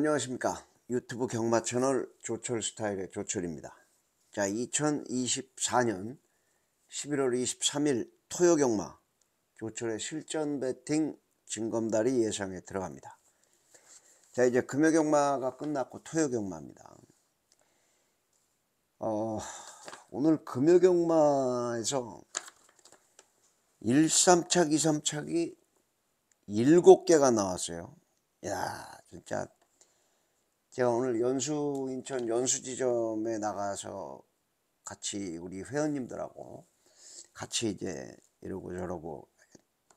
안녕하십니까. 유튜브 경마 채널 조철 스타일의 조철입니다. 자 2024년 11월 23일 토요 경마 조철의 실전 배팅 진검다리 예상에 들어갑니다. 자 이제 금요 경마가 끝났고 토요 경마입니다. 어, 오늘 금요 경마에서 1, 3착, 2, 3착이 7개가 나왔어요. 야 진짜 제가 오늘 연수 인천 연수 지점에 나가서 같이 우리 회원님들하고 같이 이제 이러고 저러고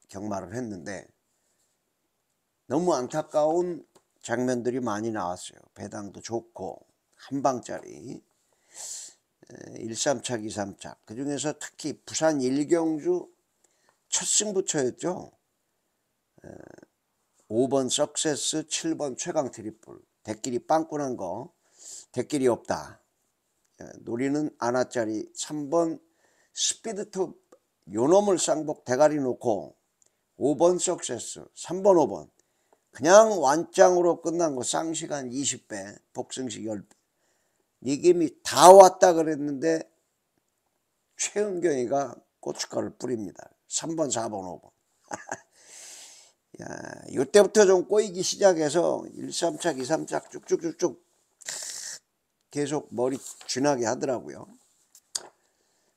경마를 했는데 너무 안타까운 장면들이 많이 나왔어요. 배당도 좋고 한 방짜리 1삼착 2삼착 그 중에서 특히 부산 일경주 첫 승부처였죠. 5번 석세스 7번 최강 트리플 대끼리 빵꾸난 거 대끼리 없다. 예, 노리는 아나짜리 3번 스피드톱 요놈을 쌍복 대가리 놓고 5번 석세스 3번 5번. 그냥 완장으로 끝난 거 쌍시간 20배 복승식 10배. 이김이 다 왔다 그랬는데 최은경이가 고춧가루를 뿌립니다. 3번 4번 5번. 야, 이때부터 좀 꼬이기 시작해서 1, 3착, 2, 3착 쭉쭉쭉쭉 계속 머리 쥐나게 하더라고요.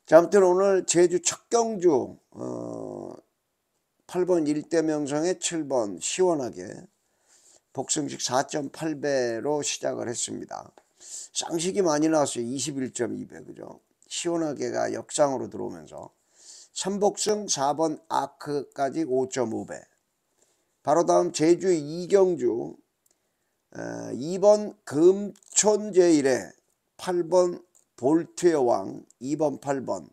자, 아무튼 오늘 제주 첫 경주 어, 8번 일대명성에 7번 시원하게 복승식 4.8배로 시작을 했습니다. 쌍식이 많이 나왔어요. 21.2배 그죠? 시원하게가 역상으로 들어오면서 3복승 4번 아크까지 5.5배 바로 다음 제주 이경주. 2번 금촌제일에 8번 볼트의 왕 2번 8번.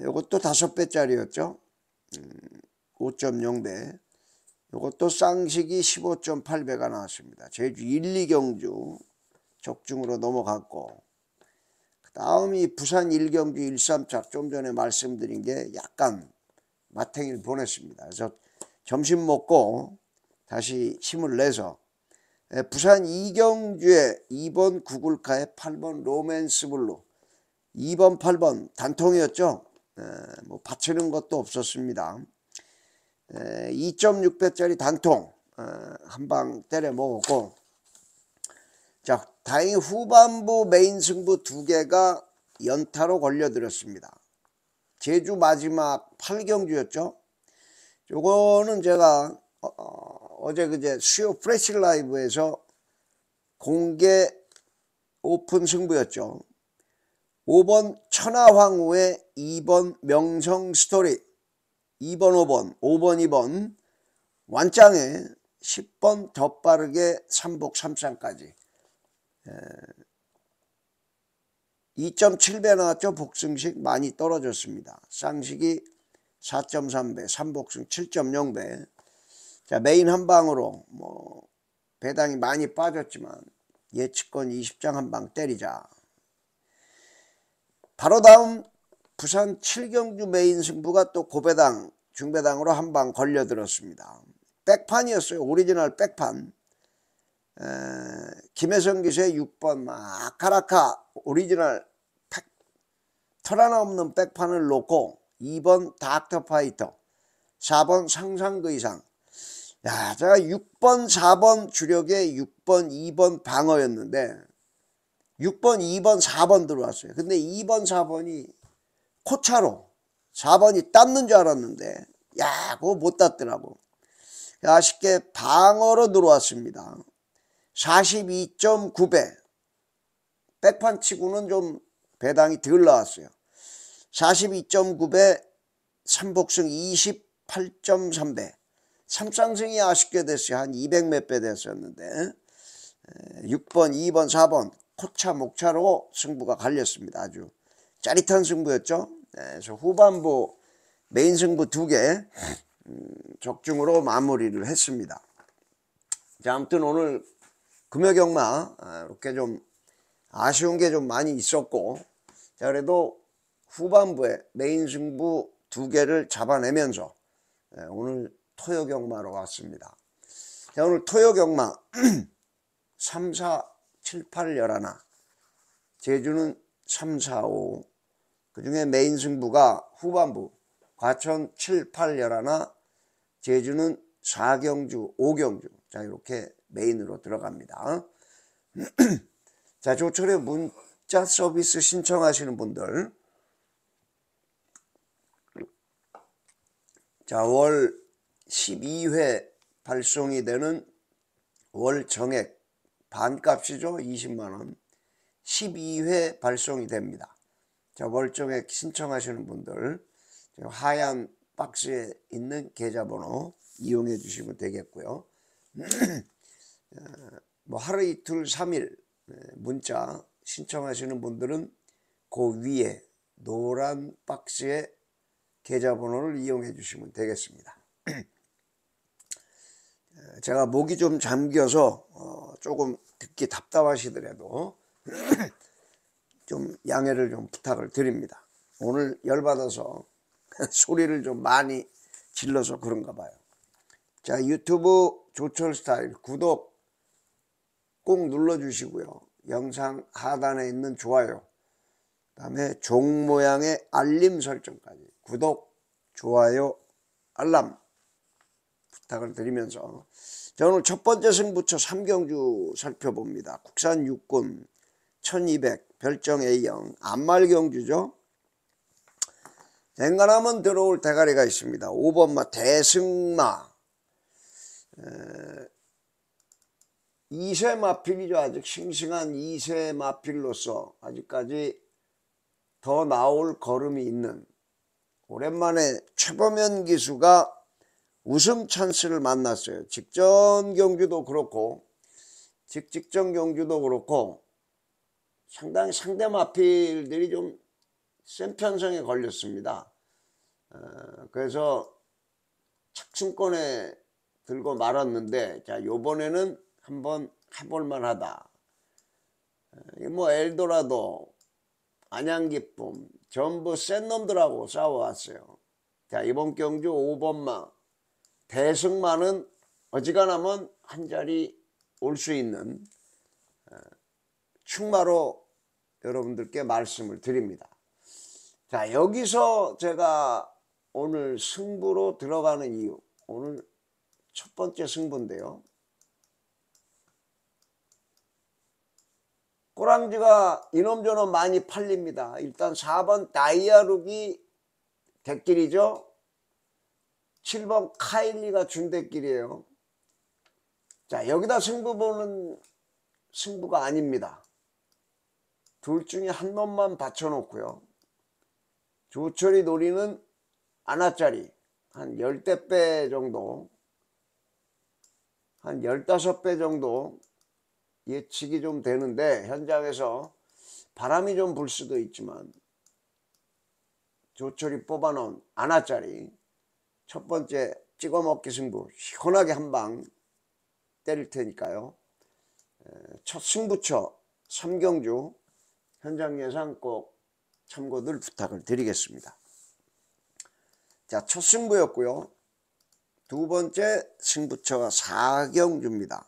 이것도 5배짜리였죠? 5.0배. 음, 이것도 쌍식이 15.8배가 나왔습니다. 제주 1, 2경주 적중으로 넘어갔고 그 다음이 부산 1경주 1, 3착 좀 전에 말씀드린 게 약간 마탱이를 보냈습니다. 그래서 점심 먹고 다시 힘을 내서 부산 이경주의 2번 구글카의 8번 로맨스 블루 2번 8번 단통이었죠? 뭐 받치는 것도 없었습니다. 2.6배짜리 단통 한 방 때려 먹었고 자 다행히 후반부 메인 승부 두 개가 연타로 걸려들었습니다. 제주 마지막 8경주였죠 요거는 제가 어, 제 그제 수요 프레시 라이브에서 공개 오픈 승부였죠. 5번 천하황후의 2번 명성 스토리 2번 5번 5번 2번 완짱에 10번 더 빠르게 3복 3상까지 2.7배 나왔죠. 복승식 많이 떨어졌습니다. 쌍식이 4.3배, 삼복승 7.0배. 자, 메인 한 방으로 뭐 배당이 많이 빠졌지만 예측권 20장 한 방 때리자. 바로 다음 부산 7경주 메인 승부가 또 고배당, 중배당으로 한 방 걸려들었습니다. 백판이었어요. 오리지널 백판. 에, 김혜성 기수의 6번 아카라카 오리지널 백, 털 하나 없는 백판을 놓고 2번 닥터 파이터 4번 상상 그야 제가 6번 4번 주력에 6번 2번 방어였는데 6번 2번 4번 들어왔어요. 근데 2번 4번이 코차로 4번이 땄는 줄 알았는데 야 그거 못 땄더라고. 아쉽게 방어로 들어왔습니다. 42.9배. 백판 치고는 좀 배당이 덜 나왔어요 42.9배, 삼복승 28.3배. 삼쌍승이 아쉽게 됐어요. 한 200 몇 배 됐었는데 6번, 2번, 4번 코차 목차로 승부가 갈렸습니다. 아주 짜릿한 승부였죠. 네, 그래서 후반부 메인 승부 두개 음, 적중으로 마무리를 했습니다. 자, 아무튼 오늘 금요경마 아, 이렇게 좀 아쉬운 게 좀 많이 있었고 자 그래도 후반부에 메인 승부 두 개를 잡아내면서 예, 오늘 토요경마로 왔습니다. 자, 오늘 토요경마 3, 4, 7, 8 열하나 제주는 3, 4, 5 그중에 메인 승부가 후반부 과천 7, 8 열하나 제주는 4경주, 5경주 자 이렇게 메인으로 들어갑니다. 자 조철의 문자 서비스 신청하시는 분들 자월 12회 발송이 되는 월 정액 반값이죠. 20만원. 12회 발송이 됩니다. 자 월 정액 신청하시는 분들 하얀 박스에 있는 계좌번호 이용해 주시면 되겠고요. 어, 뭐 하루 이틀 3일 문자 신청하시는 분들은 그 위에 노란 박스에 계좌번호를 이용해 주시면 되겠습니다 제가 목이 좀 잠겨서 어, 조금 듣기 답답하시더라도 좀 양해를 좀 부탁을 드립니다. 오늘 열받아서 소리를 좀 많이 질러서 그런가 봐요. 자 유튜브 조철 스타일 구독 꼭 눌러주시고요. 영상 하단에 있는 좋아요 그 다음에 종 모양의 알림 설정까지 구독, 좋아요, 알람 부탁을 드리면서 자 오늘 첫 번째 승부처 3경주 살펴봅니다. 국산 육군 1200 별정 A형 안말경주죠. 앵간하면 들어올 대가리가 있습니다. 5번마 대승마 에, 2세 마필이죠. 아직 싱싱한 2세 마필로서 아직까지 더 나올 걸음이 있는 오랜만에 최범현 기수가 우승 찬스를 만났어요. 직전 경주도 그렇고 직직전 경주도 그렇고 상당히 상대 마필들이 좀 센 편성에 걸렸습니다. 어, 그래서 착순권에 들고 말았는데 자 요번에는 한번 해볼 만하다. 어, 뭐 엘도라도 안양기쁨 전부 센 놈들하고 싸워왔어요. 자 이번 경주 5번마 대승만은 어지간하면 한 자리 올 수 있는 어, 충마로 여러분들께 말씀을 드립니다. 자 여기서 제가 오늘 승부로 들어가는 이유 오늘 첫 번째 승부인데요. 꼬랑지가 이놈저놈 많이 팔립니다. 일단 4번 다이아룩이 대길이죠. 7번 카일리가 준대길이에요. 자 여기다 승부 보는 승부가 아닙니다. 둘 중에 한 놈만 받쳐놓고요. 조철이 노리는 아나짜리 한 열대 배 정도 한 열다섯 배 정도 예측이 좀 되는데 현장에서 바람이 좀 불 수도 있지만 조철이 뽑아놓은 아나짜리 첫 번째 찍어 먹기 승부 시원하게 한 방 때릴 테니까요. 첫 승부처 삼경주 현장 예상 꼭 참고들 부탁을 드리겠습니다. 자, 첫 승부였고요. 두 번째 승부처가 사경주입니다.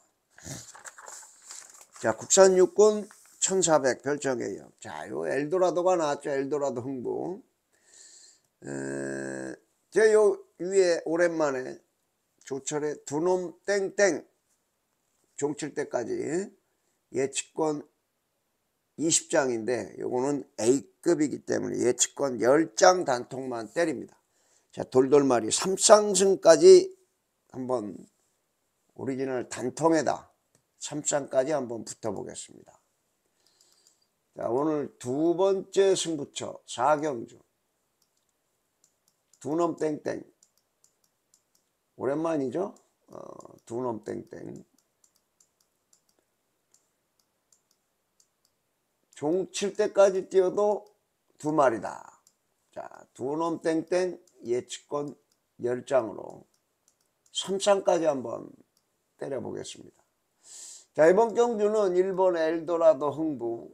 자, 국산 육군 1400 별정이에요. 자, 요 엘도라도가 나왔죠. 엘도라도 흥부. 에, 제요 위에 오랜만에 조철의 두 놈 땡땡 종칠 때까지 예측권 20장인데 요거는 A급이기 때문에 예측권 10장 단통만 때립니다. 자 돌돌말이 3상승까지 한번 오리지널 단통에다 3상까지 한번 붙어보겠습니다. 자 오늘 두 번째 승부처 4경주 두놈 땡땡 오랜만이죠? 어, 두놈 땡땡 종 칠 때까지 뛰어도 두 마리다. 자, 두놈 땡땡 예측권 10장으로 3장까지 한번 때려보겠습니다. 자, 이번 경주는 1번 엘도라도 흥부,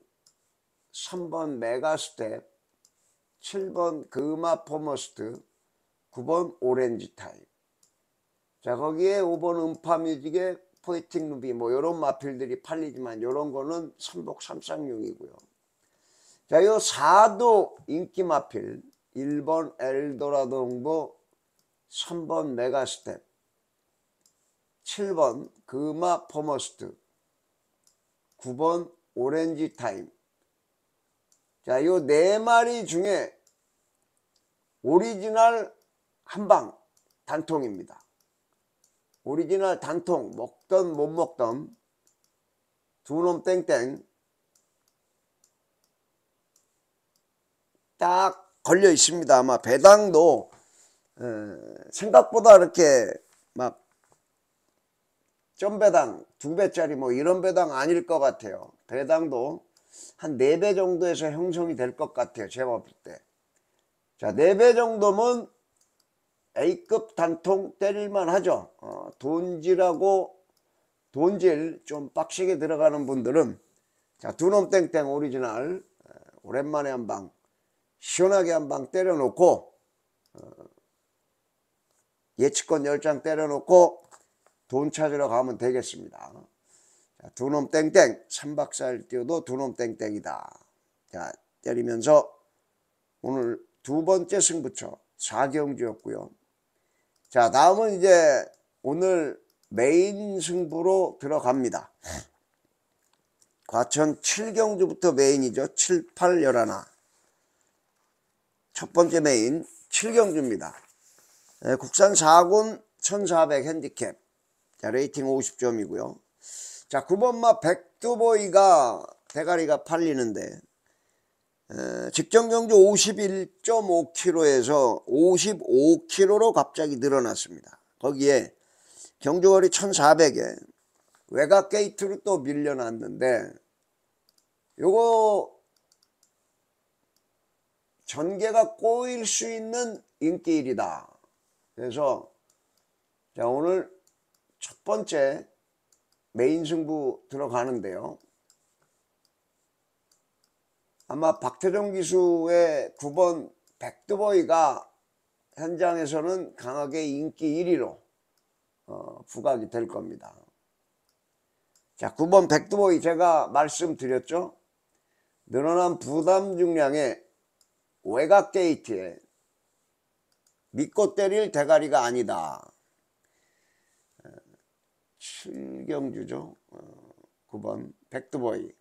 3번 메가스텝, 7번 금마 포머스트, 9번 오렌지 타임. 자, 거기에 5번 음파뮤직의 포에틱 루비 뭐 이런 마필들이 팔리지만 이런 거는 삼복 삼쌍용이고요. 자, 요 4두 인기 마필 1번 엘도라도 흥부 3번 메가스텝 7번 금마 포머스트 9번 오렌지 타임 자, 요 네 마리 중에 오리지널 한방 단통입니다. 오리지널 단통 먹던 못 먹던 두 놈 땡땡 딱 걸려 있습니다. 아마 배당도 에, 생각보다 이렇게 막 점배당 두 배짜리 뭐 이런 배당 아닐 것 같아요. 배당도 한 네 배 정도에서 형성이 될 것 같아요. 제가 볼 때. 자, 네 배 정도면 A급 단통 때릴만 하죠. 어, 돈질하고 돈질 좀 빡시게 들어가는 분들은 자, 두놈 땡땡 오리지널 어, 오랜만에 한 방 시원하게 한 방 때려놓고 어, 예치권 10장 때려놓고 돈 찾으러 가면 되겠습니다. 두 놈 땡땡 3박 4일 뛰어도 두 놈 땡땡이다. 자 때리면서 오늘 두 번째 승부처 4경주였고요. 자 다음은 이제 오늘 메인 승부로 들어갑니다. 과천 7경주부터 메인이죠. 7, 8, 11. 첫 번째 메인 7경주입니다. 네, 국산 4군 1400 핸디캡. 자, 레이팅 50점이고요. 자, 9번마 백두보이가 대가리가 팔리는데 에, 직전 경주 51.5kg에서 55kg로 갑자기 늘어났습니다. 거기에 경주거리 1400에 외곽 게이트로 또 밀려났는데 요거 전개가 꼬일 수 있는 인기일이다. 그래서 자 오늘 첫 번째 메인 승부 들어가는데요. 아마 박태정 기수의 9번 백두보이가 현장에서는 강하게 인기 1위로 어, 부각이 될 겁니다. 자, 9번 백두보이 제가 말씀드렸죠. 늘어난 부담 중량의 외곽 게이트에 믿고 때릴 대가리가 아니다. 7경주죠. 어, 9번 백두보이.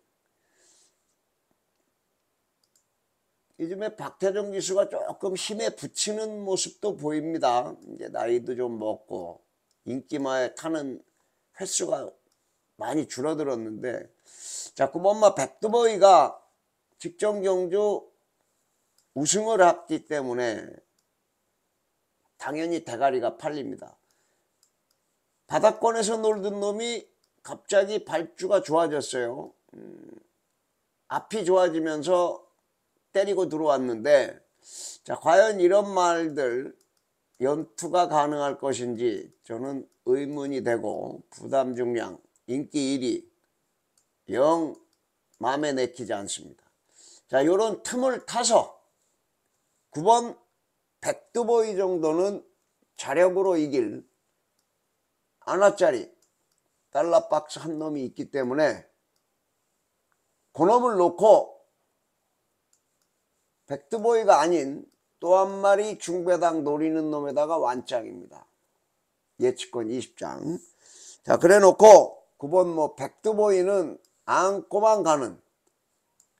요즘에 박태정 기수가 조금 힘에 붙이는 모습도 보입니다. 이제 나이도 좀 먹고 인기마에 타는 횟수가 많이 줄어들었는데 자 9번마 백두보이가 직전 경주 우승을 했기 때문에 당연히 대가리가 팔립니다. 바닥권에서 놀던 놈이 갑자기 발주가 좋아졌어요. 음, 앞이 좋아지면서 때리고 들어왔는데 자 과연 이런 말들 연투가 가능할 것인지 저는 의문이 되고 부담 중량 인기 1위 영 마음에 내키지 않습니다. 자 요런 틈을 타서 9번 백두보이 정도는 자력으로 이길 하나짜리 달러 박스 한 놈이 있기 때문에 그 놈을 놓고 백두보이가 아닌 또 한 마리 중배당 노리는 놈에다가 완짱입니다. 예측권 20장. 자, 그래 놓고 9번 뭐 백두보이는 안고만 가는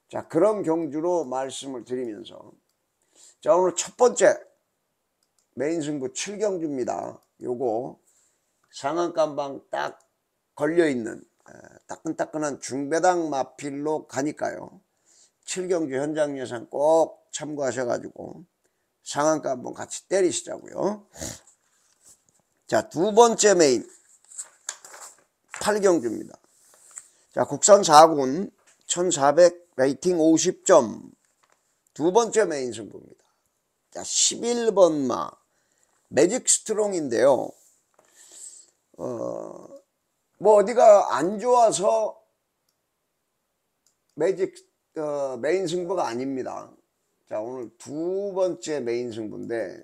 자, 그런 경주로 말씀을 드리면서 자, 오늘 첫 번째 메인 승부 7경주입니다. 요거 상한가 한 방 딱 걸려있는 따끈따끈한 중배당 마필로 가니까요. 7경주 현장 예상 꼭 참고하셔가지고 상한가 한번 같이 때리시자고요. 자, 두 번째 메인 8경주입니다. 자, 국산 4군 1400 레이팅 50점 두 번째 메인 승부입니다. 자, 11번 마 매직 스트롱인데요. 어, 뭐 어디가 안 좋아서 매직 어, 메인 승부가 아닙니다. 자 오늘 두 번째 메인 승부인데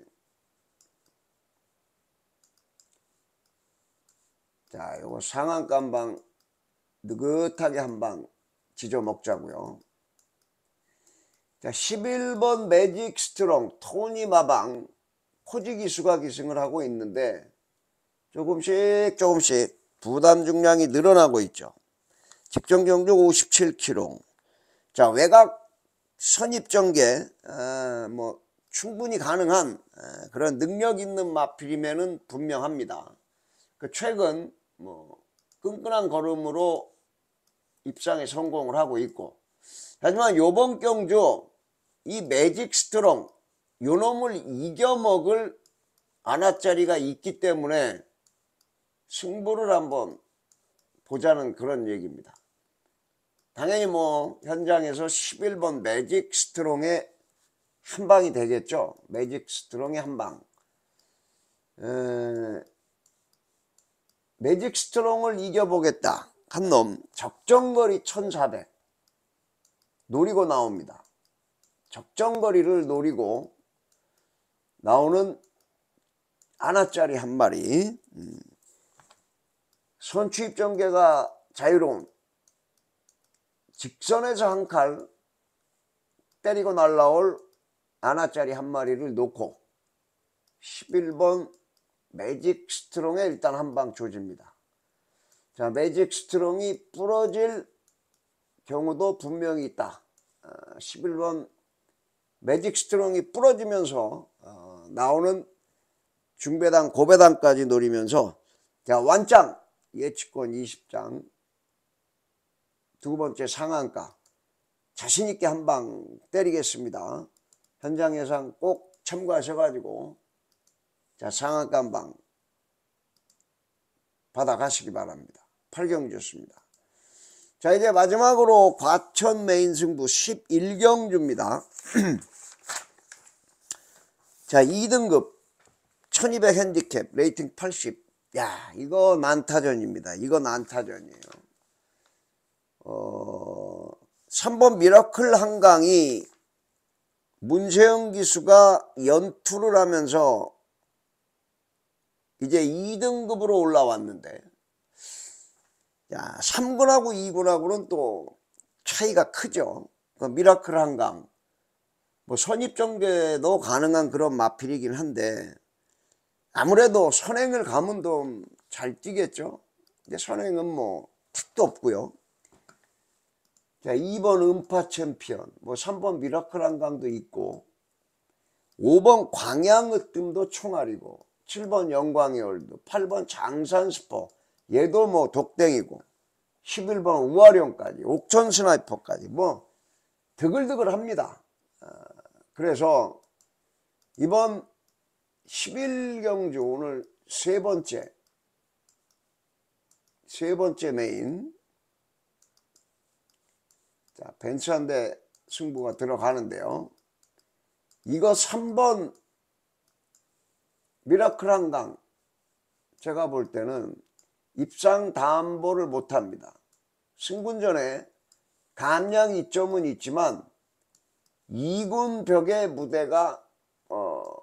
자, 요거 상한가 한방 느긋하게 한 방 지져 먹자고요. 자, 11번 매직 스트롱 토니 마방 코지 기 수가 기승을 하고 있는데 조금씩 조금씩 부담 중량이 늘어나고 있죠. 직전 경주 57kg. 자, 외곽 선입 전개 어, 뭐 충분히 가능한 어, 그런 능력 있는 마필이면은 분명합니다. 그 최근 뭐 끈끈한 걸음으로 입상에 성공을 하고 있고 하지만 요번 경주 이 매직 스트롱 요 놈을 이겨먹을 아나짜리가 있기 때문에 승부를 한번 보자는 그런 얘기입니다. 당연히 뭐 현장에서 11번 매직 스트롱의 한 방이 되겠죠. 매직 스트롱의 한 방. 에, 매직 스트롱을 이겨보겠다. 한 놈 적정거리 1400 노리고 나옵니다. 적정거리를 노리고 나오는 하나짜리 한 마리 음. 선취입 전개가 자유로운 직선에서 한 칼 때리고 날라올 하나짜리 한 마리를 놓고 11번 매직 스트롱에 일단 한 방 조집니다. 자, 매직 스트롱이 부러질 경우도 분명히 있다. 어, 11번 매직 스트롱이 부러지면서 어, 나오는 중배당, 고배당까지 노리면서 자, 완짱 예측권 20장 두 번째 상한가 자신 있게 한 방 때리겠습니다. 현장 예상 꼭 참고하셔가지고 자 상한가 한 방 받아가시기 바랍니다. 8경 좋습니다. 자 이제 마지막으로 과천 메인 승부 11경주입니다. 자 2등급 1200 핸디캡 레이팅 80. 야 이거 난타전입니다. 이거 난타전이에요. 어, 3번 미라클 한강이 문세영 기수가 연투를 하면서 이제 2등급으로 올라왔는데 야, 3군하고 2군하고는 또 차이가 크죠. 그 미라클 한강 뭐 선입 전개도 가능한 그런 마필이긴 한데 아무래도 선행을 가면 좀 잘 뛰겠죠. 근데 선행은 뭐 택도 없고요. 자, 2번 음파 챔피언, 뭐 3번 미라클 한강도 있고 5번 광양으뜸도 총알이고 7번 영광의 월드, 8번 장산스포 얘도 뭐 독땡이고 11번 우아령까지 옥천 스나이퍼까지 뭐 드글드글 합니다. 어, 그래서 이번 11경주 오늘 세 번째 세 번째 메인. 자 벤츠 한 대 승부가 들어가는데요. 이거 3번 미라클 한강 제가 볼 때는 입상 담보를 못합니다. 승군전에 감량 이점은 있지만 이군 벽의 무대가 어,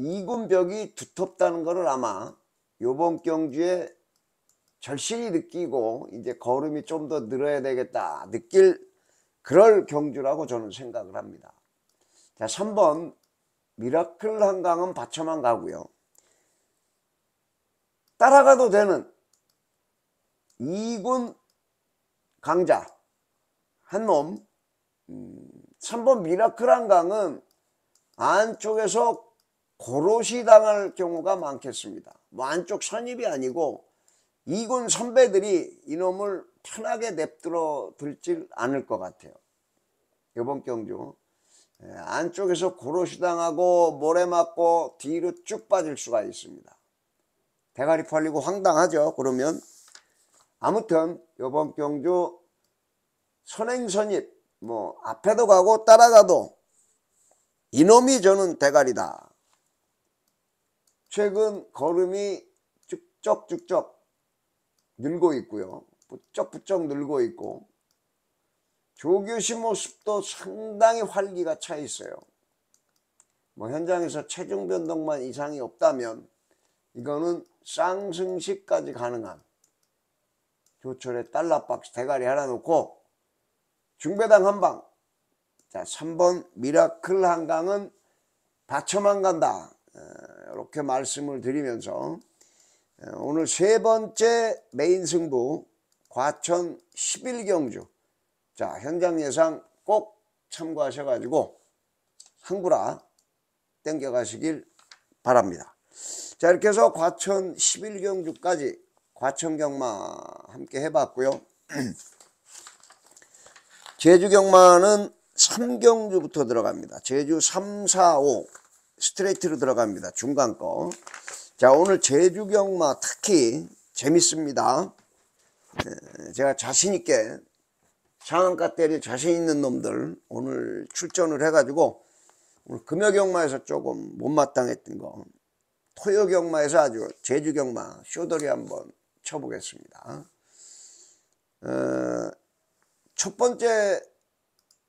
이군 벽이 두텁다는 것을 아마 요번 경주에 절실히 느끼고 이제 걸음이 좀 더 늘어야 되겠다 느낄 그럴 경주라고 저는 생각을 합니다. 자 3번 미라클 한강은 받쳐만 가고요. 따라가도 되는 2군 강자 음, 3번 미라클 한강은 안쪽에서 고로시 당할 경우가 많겠습니다. 뭐 안쪽 선입이 아니고 이군 선배들이 이놈을 편하게 냅들어 들질 않을 것 같아요. 이번 경주 예, 안쪽에서 고로시 당하고 모래 맞고 뒤로 쭉 빠질 수가 있습니다. 대가리 팔리고 황당하죠. 그러면 아무튼 이번 경주 선행선입 뭐 앞에도 가고 따라가도 이놈이 저는 대가리다. 최근 걸음이 쭉쩍쭉쩍 늘고 있고요. 부쩍부쩍 늘고 있고 조교시 모습도 상당히 활기가 차 있어요. 뭐 현장에서 체중 변동만 이상이 없다면 이거는 쌍승식까지 가능한 조철의 달러박스 대가리 하나 놓고 중배당 한방 자 3번 미라클 한강은 받쳐만 간다 이렇게 말씀을 드리면서 오늘 세 번째 메인 승부 과천 11경주 자 현장 예상 꼭 참고하셔가지고 항구라 땡겨가시길 바랍니다. 자 이렇게 해서 과천 11경주까지 과천 경마 함께 해봤고요. 제주 경마는 3경주부터 들어갑니다. 제주 3, 4, 5 스트레이트로 들어갑니다. 중간 거. 자 오늘 제주 경마 특히 재밌습니다. 제가 자신있게 상한가 때릴 자신 있는 놈들 오늘 출전을 해가지고 오늘 금요 경마에서 조금 못마땅했던 거 토요 경마에서 아주 제주 경마 쇼돌이 한번 쳐보겠습니다. 어, 첫 번째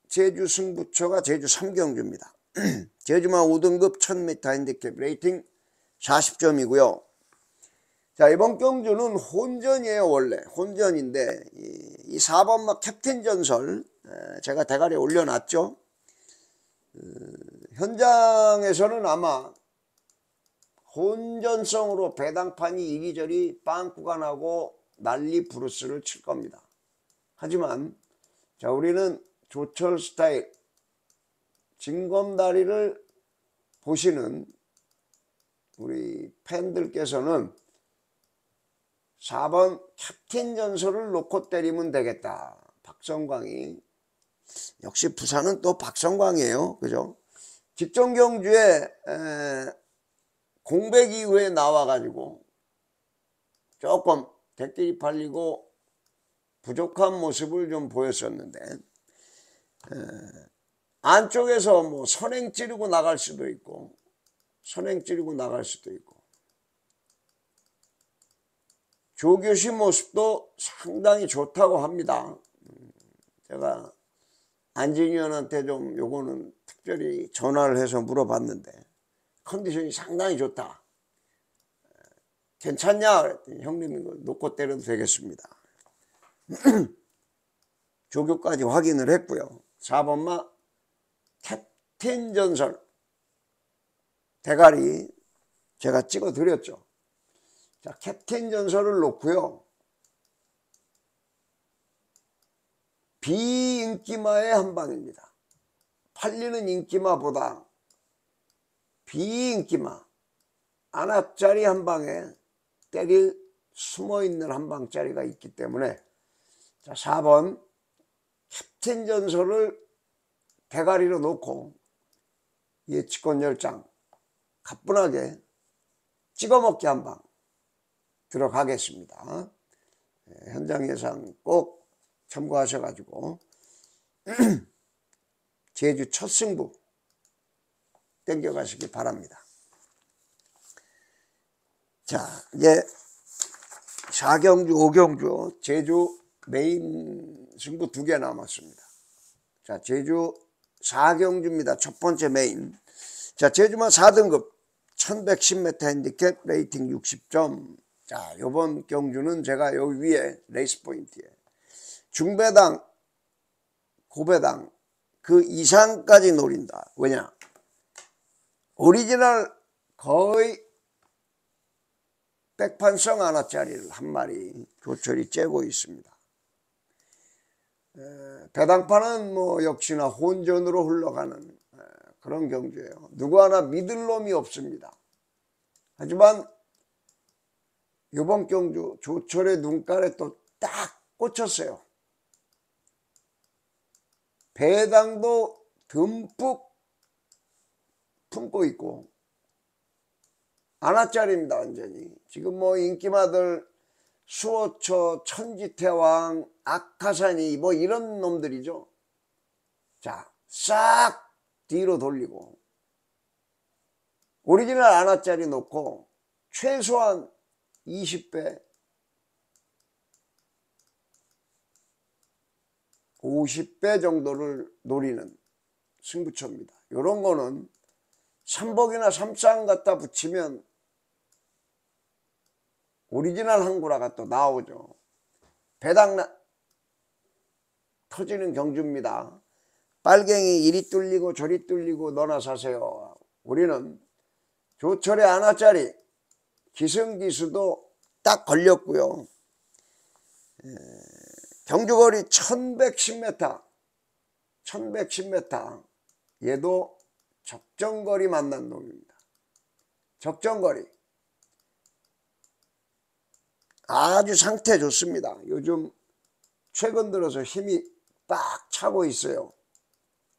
제주 승부처가 제주 3경주입니다. 제주마 5등급 1000m 핸디캡 레이팅 40점이고요. 자 이번 경주는 혼전이에요 원래 혼전인데 이, 4번막 캡틴 전설 제가 대가리에 올려놨죠. 어, 현장에서는 아마 혼전성으로 배당판이 이리저리 빵꾸가 나고 난리 브루스를 칠 겁니다. 하지만 자 우리는 조철 스타일 징검다리를 보시는 우리 팬들께서는 4번 캡틴 전설을 놓고 때리면 되겠다. 박성광이 역시 부산은 또 박성광이에요. 그죠? 직전 경주에 공백 이후에 나와가지고 조금 대길이 팔리고 부족한 모습을 좀 보였었는데 에, 안쪽에서 뭐 선행 찌르고 나갈 수도 있고 선행 찌르고 나갈 수도 있고 조교시 모습도 상당히 좋다고 합니다. 음, 제가 안진희 의원한테 좀 요거는 특별히 전화를 해서 물어봤는데 컨디션이 상당히 좋다. 괜찮냐? 그랬더니 형님 이거 놓고 때려도 되겠습니다. 조교까지 확인을 했고요. 4번마 캡틴 전설 대가리 제가 찍어 드렸죠. 자, 캡틴 전설을 놓고요. 비인기마의 한 방입니다. 팔리는 인기마보다 비인기마 안압짜리 한 방에 때릴 숨어있는 한 방짜리가 있기 때문에 자 4번 캡틴 전설을 대가리로 놓고 예치권 열장 가뿐하게 찍어먹기 한 방 들어가겠습니다. 예, 현장 예상 꼭 참고하셔가지고 제주 첫 승부 땡겨가시기 바랍니다. 자 이제 4경주 5경주 제주 메인 승부 두 개 남았습니다. 자 제주 4경주입니다. 첫 번째 메인 자 제주마 4등급 1110m 핸디캡 레이팅 60점 자 요번 경주는 제가 여기 위에 레이스 포인트에 중배당 고배당 그 이상까지 노린다. 왜냐? 오리지널 거의 백판성 하나짜리를 한 마리 조철이 째고 있습니다. 배당판은 뭐 역시나 혼전으로 흘러가는 그런 경주예요. 누구 하나 믿을 놈이 없습니다. 하지만 이번 경주 조철의 눈깔에 또 딱 꽂혔어요. 배당도 듬뿍 품고 있고 아나짜리입니다 완전히 지금 뭐 인기마들 수호처 천지태왕 악하산이 뭐 이런 놈들이죠 자 싹 뒤로 돌리고 오리지널 아나짜리 놓고 최소한 20배 50배 정도를 노리는 승부처입니다. 이런 거는 삼복이나 삼쌍 갖다 붙이면 오리지널 항구라가 또 나오죠. 배당 나, 터지는 경주입니다. 빨갱이 이리 뚫리고 저리 뚫리고 너나 사세요. 우리는 조철의 하나짜리 기승기수도 딱 걸렸고요. 에, 경주거리 1110m 1110m 얘도 적정거리 만난 놈입니다. 적정거리 아주 상태 좋습니다. 요즘 최근 들어서 힘이 빡 차고 있어요.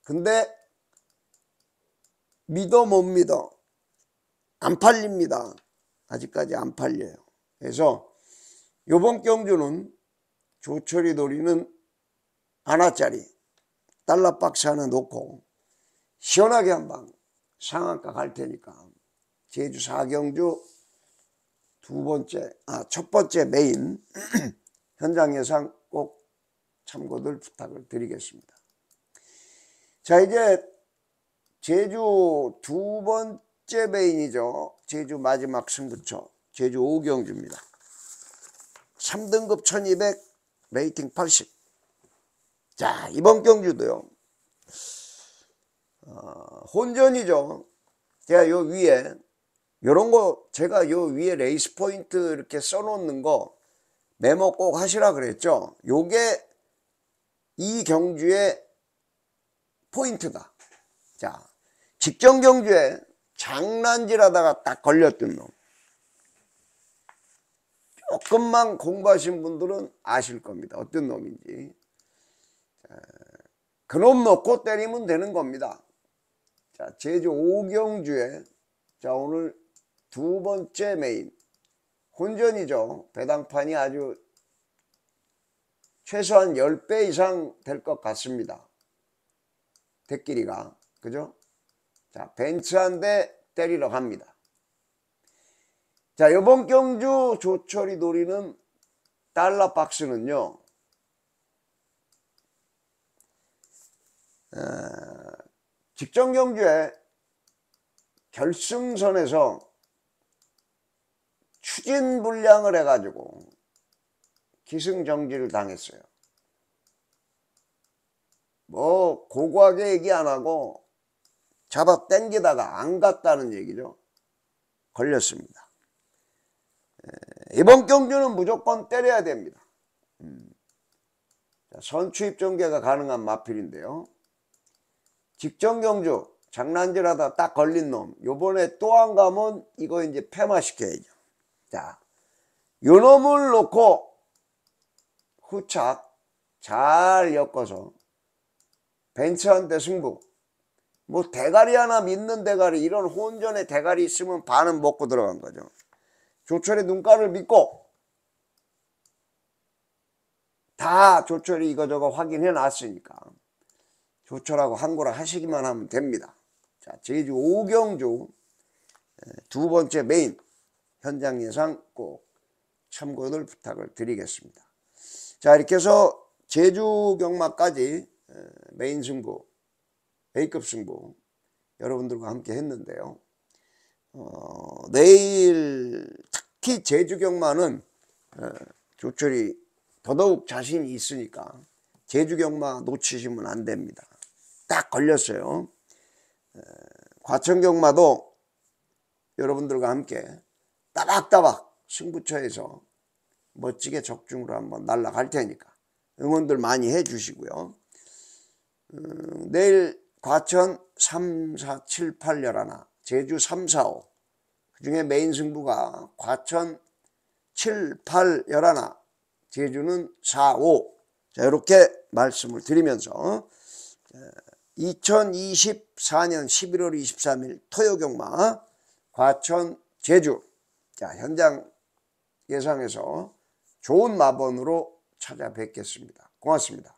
근데 믿어 못 믿어 안 팔립니다. 아직까지 안 팔려요. 그래서 요번 경주는 조철이 도리는 하나짜리 달러 박스 하나 놓고 시원하게 한 방 상한가 갈 테니까 제주 사경주 두 번째, 아, 첫 번째 메인 현장 예상 꼭 참고들 부탁을 드리겠습니다. 자, 이제 제주 두 번째 메인이죠. 제주 마지막 승부처, 제주 오경주입니다. 3등급 1200, 레이팅 80. 자, 이번 경주도요. 어, 혼전이죠. 제가 요 위에 요런 거 제가 요 위에 레이스 포인트 이렇게 써놓는 거 메모 꼭 하시라 그랬죠. 요게 이 경주의 포인트다. 자, 직전 경주에 장난질하다가 딱 걸렸던 놈. 조금만 공부하신 분들은 아실 겁니다. 어떤 놈인지. 그놈 놓고 때리면 되는 겁니다. 자, 제주 오경주에 자 오늘 두 번째 메인 혼전이죠. 배당판이 아주 최소한 10배 이상 될 것 같습니다. 대끼리가 그죠? 자 벤츠 한 대 때리러 갑니다. 자 이번 경주 조철이 노리는 달러 박스는요. 어, 직전 경주에 결승선에서 추진 불량을 해가지고 기승정지를 당했어요. 뭐 고고하게 얘기 안 하고 잡아 당기다가 안 갔다는 얘기죠. 걸렸습니다. 이번 경주는 무조건 때려야 됩니다. 음. 선추입 전개가 가능한 마필인데요. 직전 경주 장난질하다 딱 걸린 놈 요번에 또 안 가면 이거 이제 폐마시켜야죠. 자, 요 놈을 놓고 후착 잘 엮어서 벤츠한테 승부 뭐 대가리 하나 믿는 대가리 이런 혼전의 대가리 있으면 반은 먹고 들어간 거죠. 조철의 눈가를 믿고 다 조철이 이거저거 확인해 놨으니까 조철하고 항고를 하시기만 하면 됩니다. 자, 제주 오경주 두 번째 메인 현장 예상 꼭 참고를 부탁을 드리겠습니다. 자 이렇게 해서 제주 경마까지 메인 승부, A급 승부 여러분들과 함께 했는데요. 어, 내일 특히 제주 경마는 어, 조철이 더더욱 자신이 있으니까 제주 경마 놓치시면 안 됩니다. 딱 걸렸어요. 어, 과천 경마도 여러분들과 함께 따박따박 승부처에서 멋지게 적중으로 한번 날아갈 테니까 응원들 많이 해 주시고요. 음, 내일 과천 3, 4, 7, 8 열하나 제주 3, 4, 5 그중에 메인 승부가 과천 7, 8 열하나 제주는 4, 5 자, 이렇게 말씀을 드리면서 2024년 11월 23일 토요경마 과천 제주 자, 현장 예상에서 좋은 마번으로 찾아뵙겠습니다. 고맙습니다.